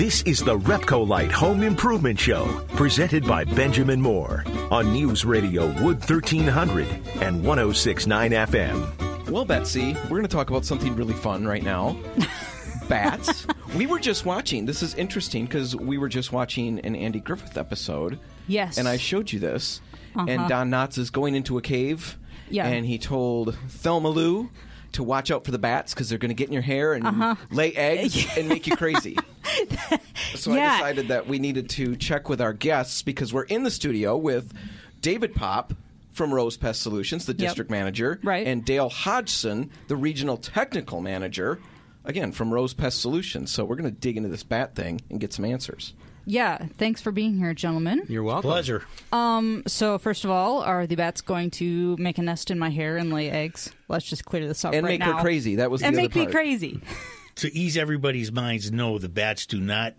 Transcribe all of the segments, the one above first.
This is the Repcolite Home Improvement Show, presented by Benjamin Moore on News Radio Wood 1300 and 1069 FM. Well, Betsy, we're going to talk about something really fun right now. Bats. we were just watching. This is interesting because we were just watching an Andy Griffith episode. Yes. And I showed you this. Uh-huh. And Don Knotts is going into a cave. Yeah. And he told Thelma Lou to watch out for the bats because they're going to get in your hair and Uh-huh. lay eggs and make you crazy. so Yeah. I decided that we needed to check with our guests because we're in the studio with David Popp from Rose Pest Solutions, the district manager, Right. and Dale Hodgson, the regional technical manager, again from Rose Pest Solutions. So we're going to dig into this bat thing and get some answers. Yeah, thanks for being here, gentlemen. You're welcome. Pleasure. Um, so, first of all, are the bats going to make a nest in my hair and lay eggs? Let's just clear this up And right make her crazy. That was the and other make me crazy. To ease everybody's minds, no, the bats do not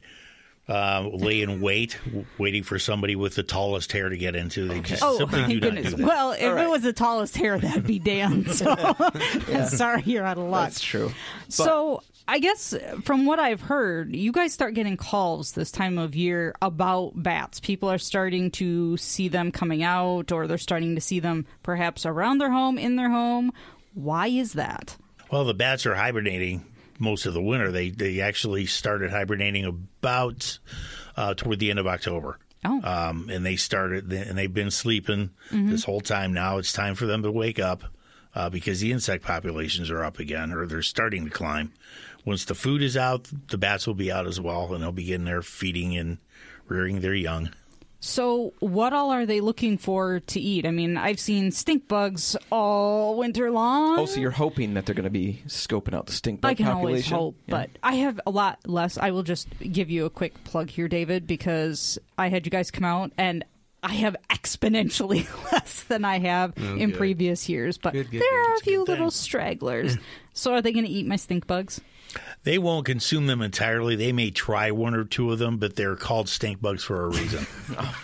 uh, lay in wait, w- waiting for somebody with the tallest hair to get into. They just Oh, simply thank do not goodness. do that. Well, if All right. it was the tallest hair, that'd be Dan. So, sorry, you're out of luck. That's true. So, I guess from what I've heard, you guys start getting calls this time of year about bats. People are starting to see them coming out, or they're starting to see them perhaps around their home, in their home. Why is that? Well, the bats are hibernating most of the winter. They they actually started hibernating about uh, toward the end of October. Oh. Um, and they started, and they've been sleeping Mm-hmm. this whole time. Now it's time for them to wake up uh, because the insect populations are up again, or they're starting to climb. Once the food is out, the bats will be out as well, and they'll begin their feeding and rearing their young. So, what all are they looking for to eat? I mean, I've seen stink bugs all winter long. Oh, so you're hoping that they're going to be scoping out the stink bug I can always hope, Yeah. but I have a lot less. I will just give you a quick plug here, David, because I had you guys come out and I have exponentially less than I have in Oh, good. previous years. But Good, good, there good. are a a few little thing. stragglers. so, are they going to eat my stink bugs? They won't consume them entirely. They may try one or two of them, but they're called stink bugs for a reason.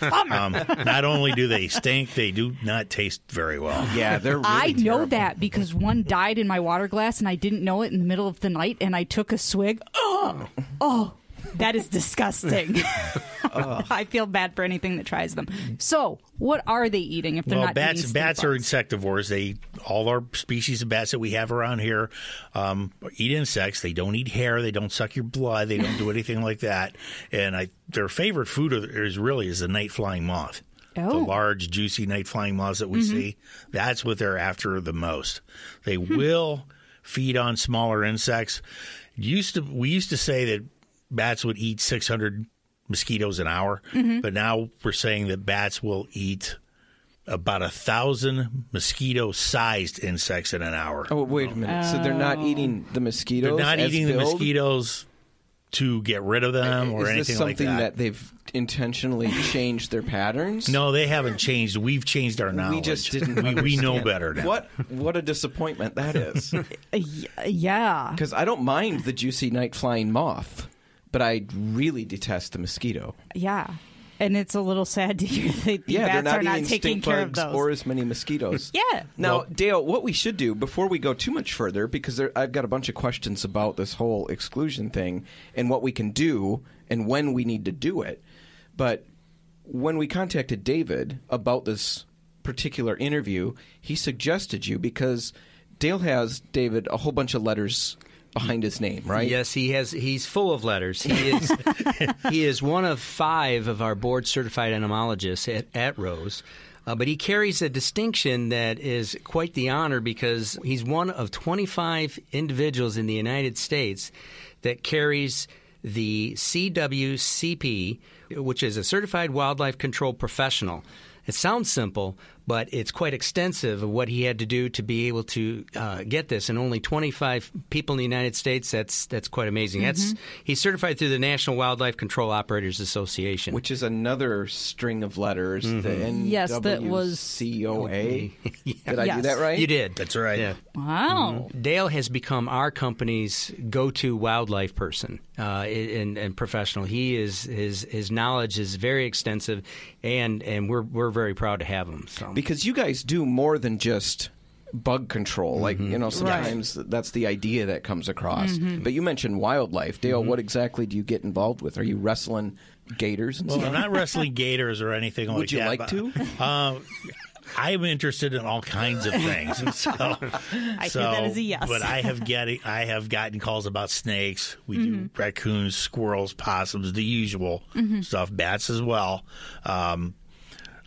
um, not only do they stink, they do not taste very well. yeah, they're. Really I know that because one died in my water glass and I didn't know it in the middle of the night and I took a swig. Oh, oh that is disgusting. I feel bad for anything that tries them. So, what are they eating if they're well, not bats eating bats are insectivores. They all our species of bats that we have around here um, eat insects. They don't eat hair. They don't suck your blood. They don't do anything like that. And I, their favorite food is really is the night flying moth. The Oh. large, juicy night flying moths that we see. That's what they're after the most. They will feed on smaller insects. Used to we used to say that bats would eat 600 mosquitoes an hour, mm-hmm. but now we're saying that bats will eat about a thousand mosquito-sized insects in an hour. Oh, wait a minute. So they're not oh. eating the mosquitoes. They're not as eating the mosquitoes to get rid of them or Is anything this something like that. they've intentionally changed their patterns? No, they haven't changed. We've changed our knowledge. We just didn't. We, we know better now. What what a disappointment that is. Yeah. Because I don't mind the juicy night flying moth, but I really detest the mosquito. Yeah. And it's a little sad to hear that the yeah, bats they're not are not taking stink care of bugs those. or as many mosquitoes. yeah. Now, Well- Dale, what we should do before we go too much further, because there, I've got a bunch of questions about this whole exclusion thing and what we can do and when we need to do it. But when we contacted David about this particular interview, he suggested you because Dale has David a whole bunch of letters behind his name, right? Yes, he has. He's full of letters. He is. he is one of five of our board certified entomologists at, at Rose. Uh, but he carries a distinction that is quite the honor because he's one of 25 individuals in the United States that carries the CWCP, which is a certified wildlife control professional. It sounds simple, but it's quite extensive of what he had to do to be able to uh, get this. And only 25 people in the United States. That's that's quite amazing. That's he's certified through the National Wildlife Control Operators Association. Which is another string of letters. The Yes, that was- NWCOA. Did I do that right? you did. That's right. Yeah. Wow. Dale has become our company's go-to wildlife person uh, and, and professional. He is his his knowledge is very extensive, and and we're we're very proud to have him. So. Because you guys do more than just bug control. Like you know, sometimes that's the idea that comes across. But you mentioned wildlife, Dale. What exactly do you get involved with? Are you wrestling gators and Well, stuff? I'm not wrestling gators or anything like Would you that. like but, to? Uh, I'm interested in all kinds of things. So, I so, hear that as a yes. But I have getting I have gotten calls about snakes. We do Mm-hmm. raccoons, squirrels, possums, the usual Mm-hmm. stuff. Bats as well. Um,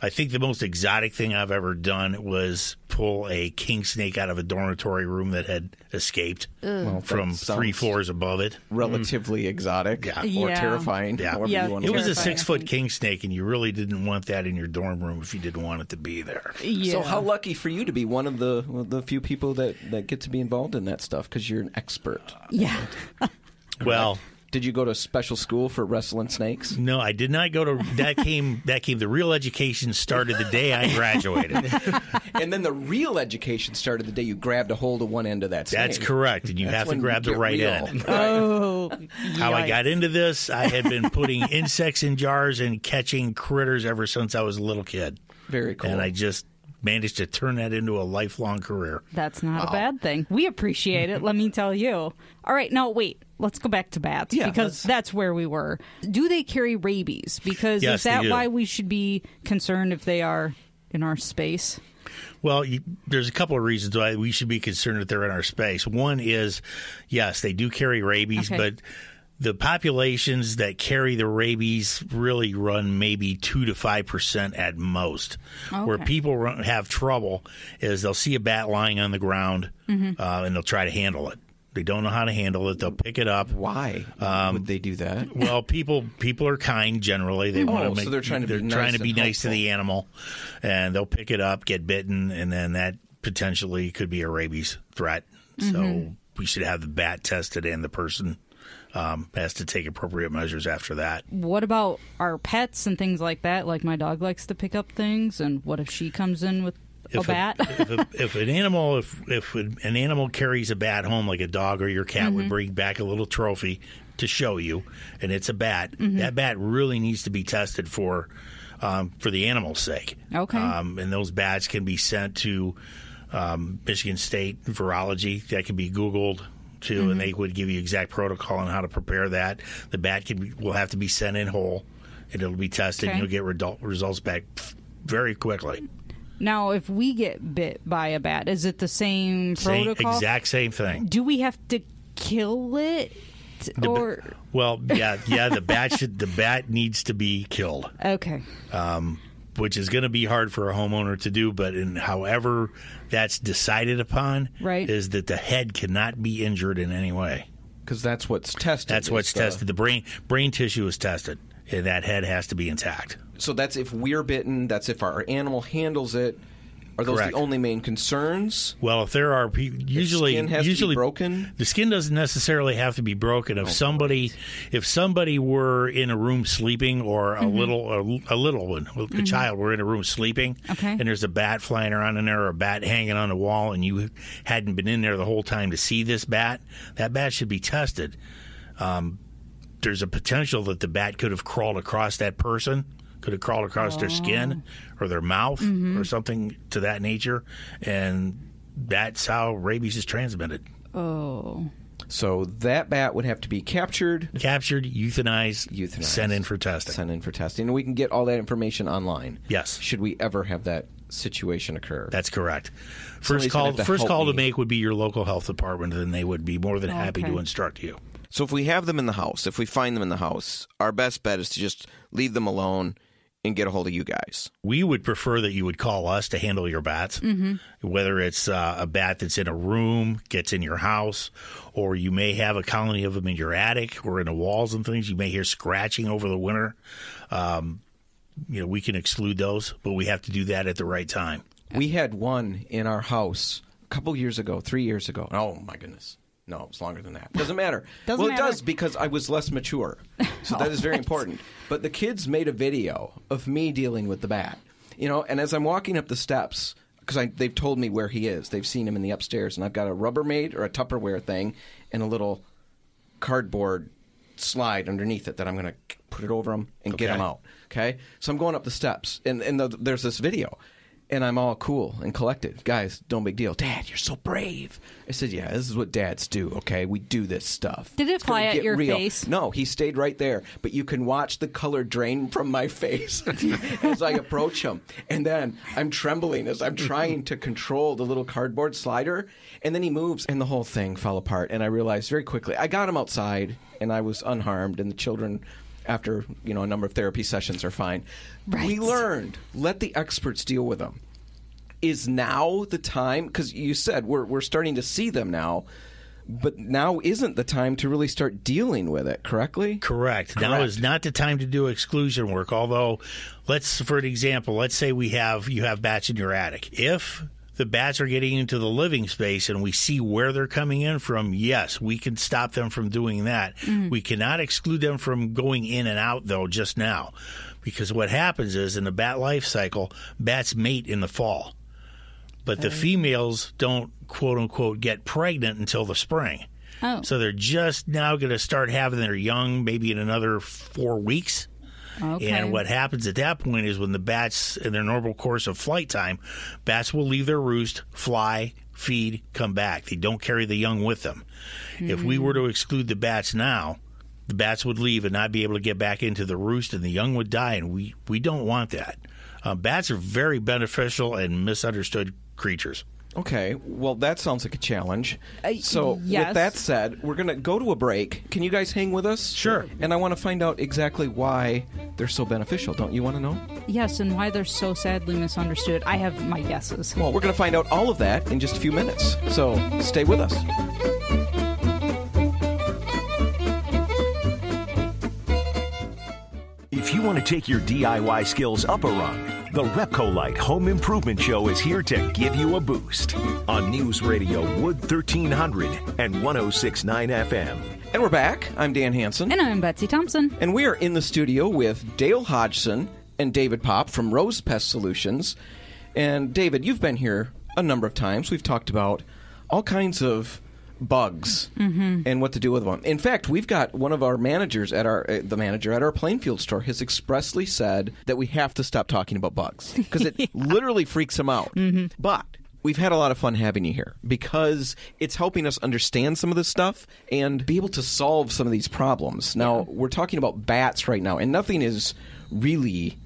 I think the most exotic thing I've ever done was pull a king snake out of a dormitory room that had escaped Well, from three floors above it. relatively mm. exotic Yeah. or Yeah. terrifying. Yeah. Yeah. you want It to was a six foot king snake, and you really didn't want that in your dorm room if you didn't want it to be there. Yeah. So how lucky for you to be one of the the few people that, that get to be involved in that stuff because you're an expert. yeah. Well, Did you go to special school for wrestling snakes? no, I did not go to that. Came that came the real education started the day I graduated. and then the real education started the day you grabbed a hold of one end of that snake. That's correct, and you That's have to grab the right real. end. Oh. How I got into this, I had been putting insects in jars and catching critters ever since I was a little kid, Very cool. and I just managed to turn that into a lifelong career. That's not a bad thing. We appreciate it, let me tell you. All right, now wait. Let's go back to bats Yeah, because let's- that's where we were. Do they carry rabies? Because Yes, is that why we should be concerned if they are in our space? Well, you, there's a couple of reasons why we should be concerned that they're in our space. One is, yes, they do carry rabies, Okay. but the populations that carry the rabies really run maybe two to five percent at most. Where people run, have trouble is they'll see a bat lying on the ground Mm-hmm. uh, and they'll try to handle it. They don't know how to handle it. They'll pick it up. Why Um, would they do that? Well, people people are kind generally. They want Oh, to so make. they're trying to be they're nice trying to be nice to the animal, and they'll pick it up, get bitten, and then that potentially could be a rabies threat. Mm-hmm. So we should have the bat tested, and the person um, has to take appropriate measures after that. What about our pets and things like that? Like my dog likes to pick up things, and what if she comes in with a If, bat? if, a, if an animal if if an animal carries a bat home like a dog or your cat Mm-hmm. would bring back a little trophy to show you, and it's a bat, Mm-hmm. that bat really needs to be tested for um, for the animal's sake. Okay. Um, and those bats can be sent to um, Michigan State Virology. That can be Googled too, Mm-hmm. and they would give you exact protocol on how to prepare that. The bat can be, will have to be sent in whole, and it'll be tested. Okay. and You'll get results back very quickly. now, if we get bit by a bat, is it the same Same, protocol? exact same thing. Do we have to kill it, The or well, yeah, yeah. The bat should the bat needs to be killed, okay? Which is going to be hard for a homeowner to do. But in however that's decided upon, Right. is that the head cannot be injured in any way. Because that's what's tested. That's what's the- tested. The brain brain tissue is tested, and that head has to be intact. So that's if we're bitten. That's if our animal handles it. Are those Correct. the only main concerns? Well, if there are pe- usually skin has to be usually broken? the skin doesn't necessarily have to be broken. If somebody if somebody were in a room sleeping, or a little a, a little one, a child were in a room sleeping, Okay. and there's a bat flying around in there, or a bat hanging on the wall, and you hadn't been in there the whole time to see this bat, that bat should be tested. Um, there's a potential that the bat could have crawled across that person, could have crawled across their skin oh. or their mouth mm-hmm. or something to that nature, and that's how rabies is transmitted. Oh, So that bat would have to be captured, Captured, euthanized, euthanized, sent in for testing. sent in for testing, and we can get all that information online. Yes. Should we ever have that situation occur? That's correct. Somebody's First gonna call, to first help call to make would be your local health department, and they would be more than happy Okay. to instruct you. So if we have them in the house, if we find them in the house, our best bet is to just leave them alone and get a hold of you guys. We would prefer that you would call us to handle your bats, Mm-hmm. whether it's uh, a bat that's in a room, gets in your house, or you may have a colony of them in your attic or in the walls and things. You may hear scratching over the winter. Um, you know, we can exclude those, but we have to do that at the right time. We had one in our house a couple years ago, three years ago. Oh my goodness. No, it's longer than that. Doesn't matter. Doesn't well, matter. it does because I was less mature. So that is very oh. important. But the kids made a video of me dealing with the bat. You know, and as I'm walking up the steps, because they've told me where he is, they've seen him in the upstairs, and I've got a Rubbermaid or a Tupperware thing and a little cardboard slide underneath it that I'm going to put it over him and get him out. Okay, so I'm going up the steps, and and the, there's this video, And I'm all cool and collected. Guys, don't big deal. Dad, you're so brave. I said, Yeah, this is what dads do, okay? We do this stuff. Did it fly at your real. face? No, he stayed right there. But you can watch the color drain from my face as I approach him. And then I'm trembling as I'm trying to control the little cardboard slider. And then he moves, and the whole thing fell apart. And I realized very quickly I got him outside, and I was unharmed, and the children. After you know a number of therapy sessions are fine. Right. We learned let the experts deal with them is now the time because you said we're we're starting to see them now, but now isn't the time to really start dealing with it correctly? Correct. Now is not the time to do exclusion work. Although, let's for an example, let's say we have you have bats in your attic. If the bats are getting into the living space and we see where they're coming in from, yes, we can stop them from doing that. Mm-hmm. We cannot exclude them from going in and out though just now. Because what happens is in the bat life cycle, bats mate in the fall. But the females don't quote unquote get pregnant until the spring. Oh. So they're just now going to start having their young maybe in another four weeks. Okay. And what happens at that point is when the bats, in their normal course of flight time, bats will leave their roost, fly, feed, come back. They don't carry the young with them. If we were to exclude the bats now, the bats would leave and not be able to get back into the roost, and the young would die. And we, we don't want that. Uh, bats are very beneficial and misunderstood creatures. Okay, well that sounds like a challenge. Uh, so yes. with that said, we're gonna go to a break. Can you guys hang with us? Sure. And I want to find out exactly why they're so beneficial. Don't you want to know? yes, and why they're so sadly misunderstood. I have my guesses. Well, we're gonna find out all of that in just a few minutes. So stay with us. If you want to take your DIY skills up a rung, the Repcolite Home Improvement Show is here to give you a boost on News Radio Wood 1300 and 1069 FM. And we're back. I'm Dan Hanson, And I'm Betsy Thompson. And we are in the studio with Dale Hodgson and David Popp from Rose Pest Solutions. And David, you've been here a number of times. We've talked about all kinds of bugs and what to do with them. In fact, we've got one of our managers at our uh, the manager at our Plainfield store has expressly said that we have to stop talking about bugs because it literally freaks him out. But We've had a lot of fun having you here because it's helping us understand some of this stuff and be able to solve some of these problems. Now, we're talking about bats right now, and nothing is really,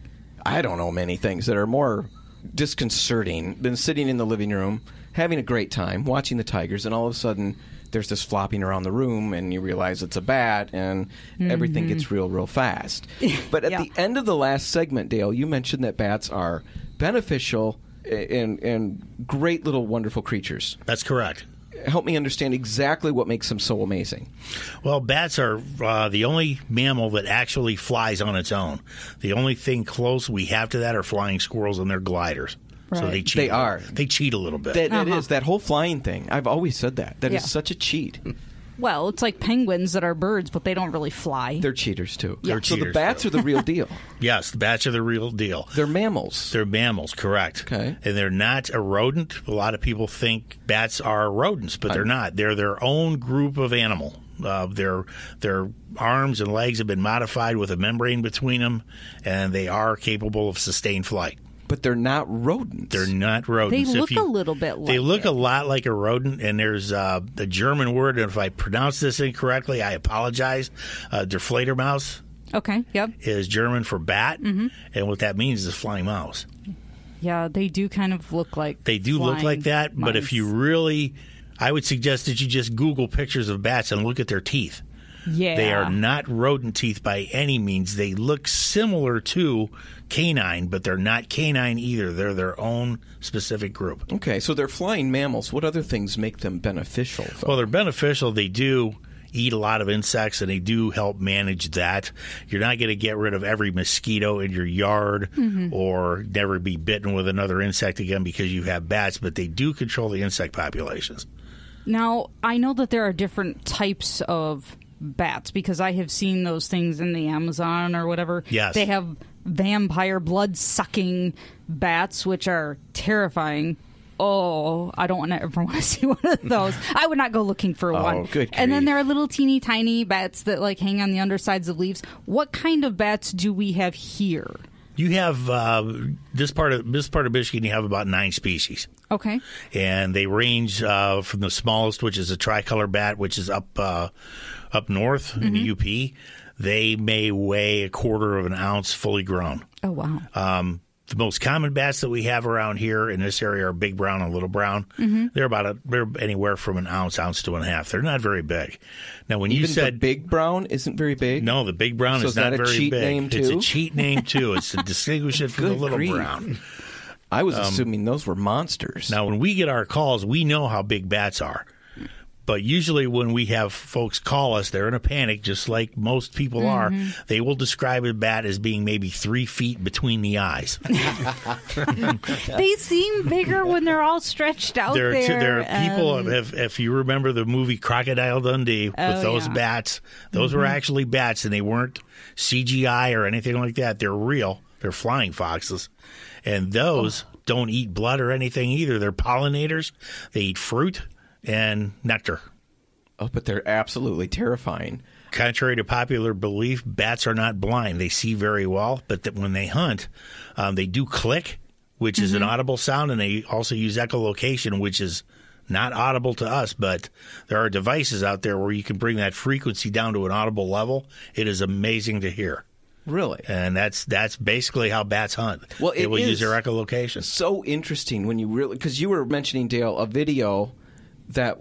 I don't know, many things that are more disconcerting than sitting in the living room, having a great time, watching the Tigers, and all of a sudden there's this flopping around the room, and you realize it's a bat, and everything gets real, real fast. But at Yeah. the end of the last segment, Dale, you mentioned that bats are beneficial and, and great little wonderful creatures. That's correct. Help me understand exactly what makes them so amazing. Well, bats are uh, the only mammal that actually flies on its own. The only thing close we have to that are flying squirrels and their gliders. So they cheat. They are. They cheat a little bit. That, that Uh-huh. is that whole flying thing. I've always said that. That is Yeah. such a cheat. Well, it's like penguins that are birds, but they don't really fly. They're cheaters too. They're so the bats too. are the real deal. yes, the bats are the real deal. They're mammals. They're mammals, correct. Okay. And they're not a rodent. A lot of people think bats are rodents, but they're not. They're their own group of animal. Uh, their their arms and legs have been modified with a membrane between them, and they are capable of sustained flight. But they're not rodents. They're not rodents. They look you- a little bit like They look it. a lot like a rodent, and there's uh, a German word, and if I pronounce this incorrectly, I apologize. Uh, Der Fledermaus Okay, yep. is German for bat, Mm-hmm. and what that means is flying mouse. Yeah, they do kind of look like They do look like that, but if you really, I would suggest that you just Google pictures of bats and look at their teeth. yeah. They are not rodent teeth by any means. They look similar to canine, but they're not canine either. They're their own specific group. okay, so they're flying mammals. What other things make them beneficial? though? Well, they're beneficial. They do eat a lot of insects and they do help manage that. You're not going to get rid of every mosquito in your yard mm-hmm. or never be bitten with another insect again because you have bats, but they do control the insect populations. Now, I know that there are different types of bats because I have seen those things in the Amazon or whatever. Yes. They have vampire blood sucking bats, which are terrifying. Oh, I don't want to ever want to see one of those. I would not go looking for one. Oh, good And then there are little teeny tiny bats that like hang on the undersides of leaves. What kind of bats do we have here? You have uh, this part of this part of Michigan. You have about nine species, Okay. and they range uh, from the smallest, which is a tricolor bat, which is up uh, up north in the UP. They may weigh a quarter of an ounce fully grown. Oh wow. Um, the most common bats that we have around here in this area are big brown and little brown. They're about a, they're anywhere from an ounce, ounce to and a half. They're not very big. Now, when you said the big brown isn't very big. no, the big brown So is is that not a very cheat big. name, It's a cheat name too. It's to distinguish it from the little grief. brown. I was assuming those were monsters. Now, when we get our calls, we know how big bats are. But usually, when we have folks call us, they're in a panic, just like most people are. They will describe a bat as being maybe three feet between the eyes. they seem bigger when they're all stretched out there, are there. two, there are people. um, if, if you remember the movie Crocodile Dundee with Oh, those yeah. bats, those were actually bats, and they weren't CGI or anything like that. They're real. They're flying foxes, and those don't eat blood or anything either. They're pollinators. They eat fruit and nectar. oh, but they're absolutely terrifying. Contrary to popular belief, bats are not blind. They see very well, but that when they hunt, um, they do click, which is an audible sound, and they also use echolocation, which is not audible to us. But there are devices out there where you can bring that frequency down to an audible level. It is amazing to hear, Really. and that's that's basically how bats hunt. Well, they it will use is. their echolocation. so interesting when you really because you were mentioning Dale a video that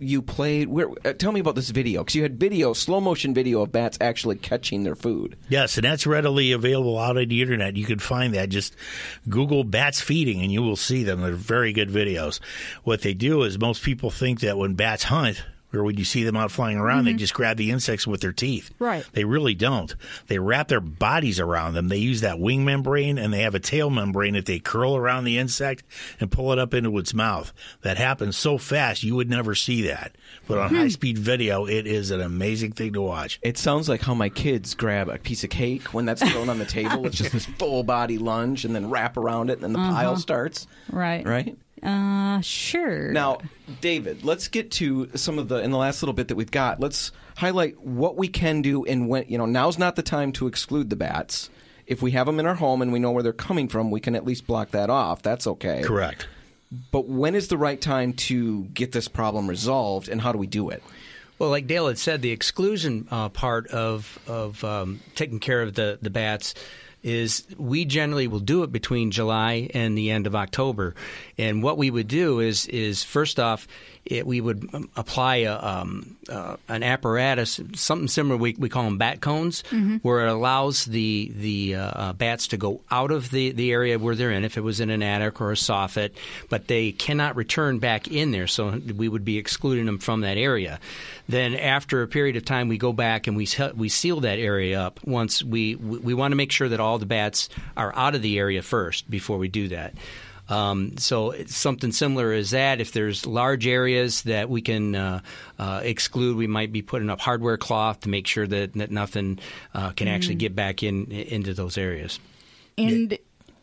you played. Where uh, tell me about this video because you had video, slow motion video of bats actually catching their food. Yes, and that's readily available out on the internet. You can find that. Just Google bats feeding and you will see them. They're very good videos. What they do is most people think that when bats hunt, or when you see them out flying around, they mm-hmm. just grab the insects with their teeth. Right. They really don't. They wrap their bodies around them. They use that wing membrane and they have a tail membrane that they curl around the insect and pull it up into its mouth. That happens so fast you would never see that. But on hmm. high speed video, it is an amazing thing to watch. It sounds like how my kids grab a piece of cake when that's thrown on the table. It's just this full body lunge and then wrap around it, and then the pile uh-huh. starts. right. Right. Uh, sure. Now, David, let's get to some of the in the last little bit that we've got. Let's highlight what we can do and when. You know, now's not the time to exclude the bats. If we have them in our home and we know where they're coming from, we can at least block that off. That's okay. Correct. But when is the right time to get this problem resolved, and how do we do it? Well, like Dale had said, the exclusion uh, part of of um, taking care of the the bats is we generally will do it between July and the end of October. And what we would do is is first off, it, we would um, apply a, um, uh, an apparatus, something similar. We, we call them bat cones, where it allows the the uh, uh, bats to go out of the, the area where they're in, if it was in an attic or a soffit, but they cannot return back in there. So we would be excluding them from that area. Then after a period of time, we go back and we we seal that area up. Once we we, we want to make sure that all the bats are out of the area first before we do that. Um, so it's something similar is that if there's large areas that we can uh, uh, exclude, we might be putting up hardware cloth to make sure that, that nothing uh, can actually get back in into those areas. And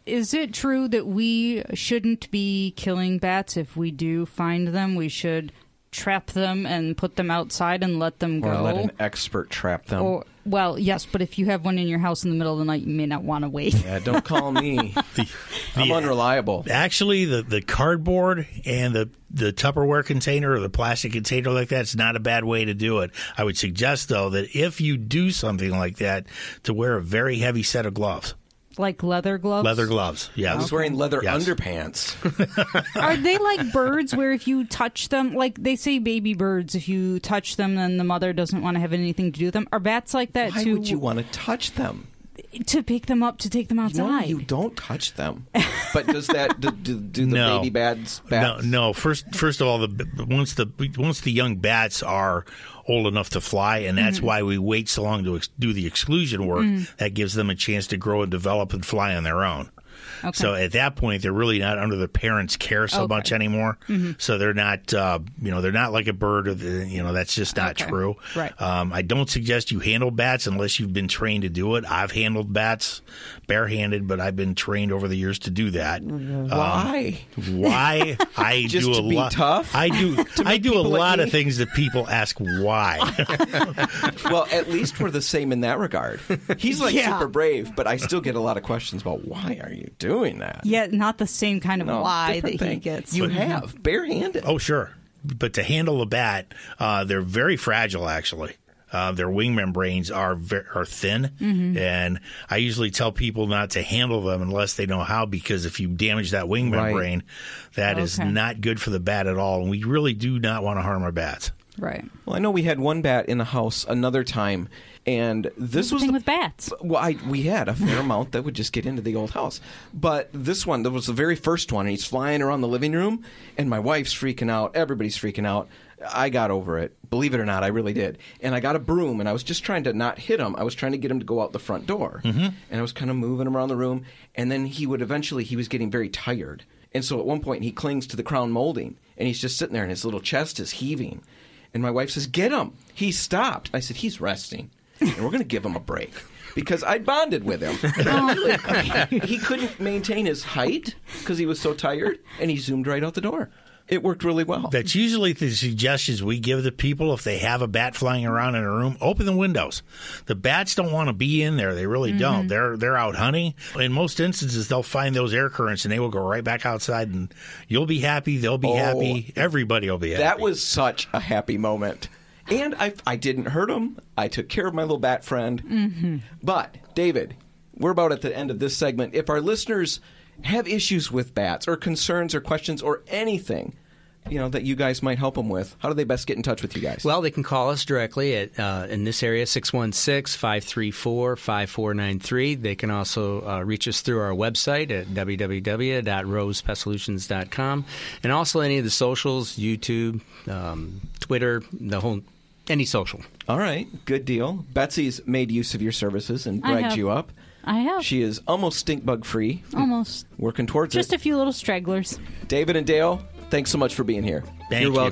is it true that we shouldn't be killing bats if we do find them? We should trap them and put them outside and let them go. Or let an expert trap them. Or- well, yes, but if you have one in your house in the middle of the night, you may not want to wait. yeah, don't call me. I'm the- unreliable. Actually, the, the cardboard and the, the Tupperware container or the plastic container like that's not a bad way to do it. I would suggest, though, that if you do something like that, to wear a very heavy set of gloves. Like leather gloves. Leather gloves, Yeah. I yes. was wearing leather Yes. underpants. Are they like birds where if you touch them, like they say baby birds, if you touch them, then the mother doesn't want to have anything to do with them? Are bats like that Why too? would you want to touch them? To pick them up to take them No, outside? you don't touch them. But does that do, do, do the No. baby bats? No, bats? no. First, first of all, the once the once the young bats are old enough to fly, and that's mm-hmm. why we wait so long to ex- do the exclusion work. Mm. That gives them a chance to grow and develop and fly on their own. So at that point, they're really not under the parents' care so Okay. much anymore. So they're not, uh, you know, they're not like a bird. Or the, you know, that's just not Okay. true. Right. Um, I don't suggest you handle bats unless you've been trained to do it. I've handled bats barehanded, but I've been trained over the years to do that. Why? Why I Just do a be lot. tough? I do. I do a people like lot of things that people ask why. well, at least we're the same in that regard. He's like Yeah. super brave, but I still get a lot of questions about why are you doing that? Yet not the same kind of No, lie that different he gets. You have barehanded. Oh, sure. But to handle a bat, uh, they're very fragile, actually. Uh, their wing membranes are ve- are thin, and I usually tell people not to handle them unless they know how, because if you damage that wing Right. membrane, that is Okay. not good for the bat at all. And we really do not want to harm our bats. Right. Well, I know we had one bat in the house another time, and this the was thing the- with bats. Well, I, we had a fair amount that would just get into the old house. But this one, that was the very first one, and he's flying around the living room, and my wife's freaking out. Everybody's freaking out. I got over it. Believe it or not, I really did. And I got a broom, and I was just trying to not hit him. I was trying to get him to go out the front door. Mm-hmm. And I was kind of moving him around the room, and then he would eventually, he was getting very tired. And so at one point, he clings to the crown molding, and he's just sitting there, and his little chest is heaving. And my wife says, Get him. He stopped. I said, He's resting, and we're going to give him a break. Because I bonded with him. Oh, he couldn't maintain his height because he was so tired, and he zoomed right out the door. It worked really well. That's usually the suggestions we give the people if they have a bat flying around in a room. Open the windows. The bats don't want to be in there. They really don't. Mm-hmm. They're they're out hunting. In most instances, they'll find those air currents and they will go right back outside, and you'll be happy. They'll be Oh, happy. Everybody will be happy. That was such a happy moment. And I, I didn't hurt him. I took care of my little bat friend. Mm-hmm. But, David, we're about at the end of this segment. If our listeners have issues with bats or concerns or questions or anything, you know, that you guys might help them with, how do they best get in touch with you guys? Well, they can call us directly at uh, in this area 616-534-5493. They can also uh, reach us through our website at www.rosepestsolutions.com and also any of the socials, YouTube, um, Twitter, the whole any social. All right, good deal. Betsy's made use of your services and I bragged have. you up. I have She is almost stink bug free, almost working towards just it. a few little stragglers. David and Dale, thanks so much for being here. Thank You're you. welcome.